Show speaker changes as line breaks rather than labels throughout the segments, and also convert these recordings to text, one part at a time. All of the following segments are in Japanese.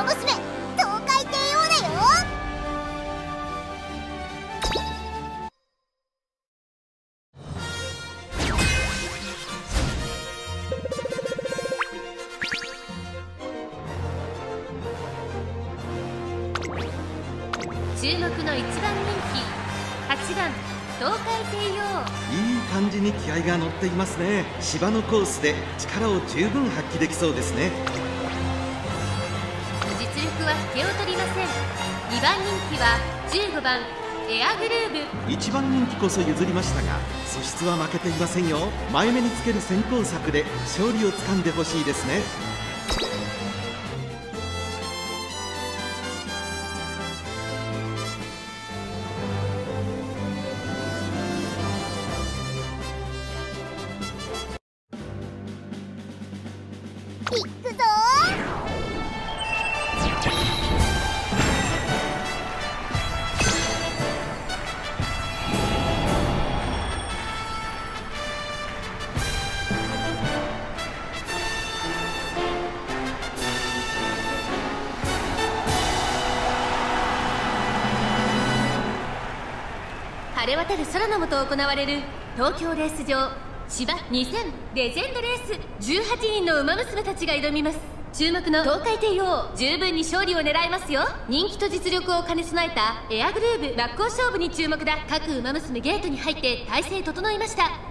馬娘東海帝王だよ。
注目の一番人気8番東海帝王
いい感じに気合が乗っていますね。芝のコースで力を十分発揮できそうですね
は引けを取りません。2番人気は15番エアグルーブ。
一番人気こそ譲りましたが素質は負けていませんよ。前目につける先行策で勝利をつかんでほしいですね。
いくぞ
れ渡る空のもと行われる東京レース場芝2000レジェンドレース18人の馬娘たちが挑みます。注目の東海帝王十分に勝利を狙いますよ。人気と実力を兼ね備えたエアグルーヴ真っ向勝負に注目だ。各馬娘ゲートに入って体勢整いました。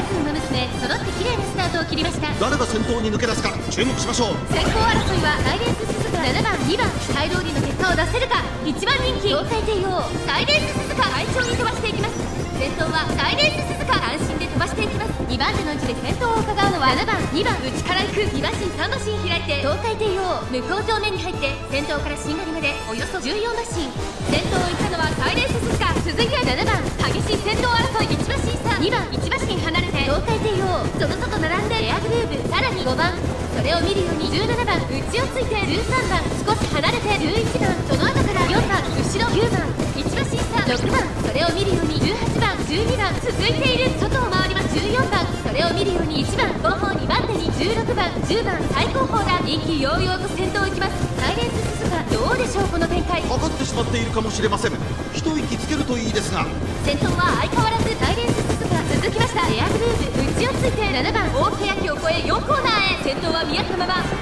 各馬娘揃って綺麗なスタートを切りました。
誰が先頭に抜け出すか注目しましょう。
先行争いはサイレンススズカ7番2番期待通りの結果を出せるか1番人気。東海帝王サイレンススズカ快調に飛ばしていきます。先頭はサイレンススズカ安心で飛ばしていきます。2番手の位置で先頭を伺うのは7番2番内から行く2馬身3馬身開いて東海帝王向こう正面に入って先頭からしんがりまでおよそ14馬身。先頭を行ったのはサイレンススズカ続いて7番激しい先頭争い1馬身差2番1その外並んでエアグルーヴさらに5番。それを見るように17番内をついて13番少し離れて11番その後から4番後ろ9番1馬身差6番。それを見るように18番12番続いている。外を回ります。14番。それを見るように1番後方2番手に16番10番最高峰だ。意気揚々と先頭を行きます。サイレンススズカどうでしょうこの展開。
かかってしまっているかもしれません。一息つけるといいですが。
先頭は相変わらず続いて7番大欅を越え4コーナーへ。先頭は見合ったまま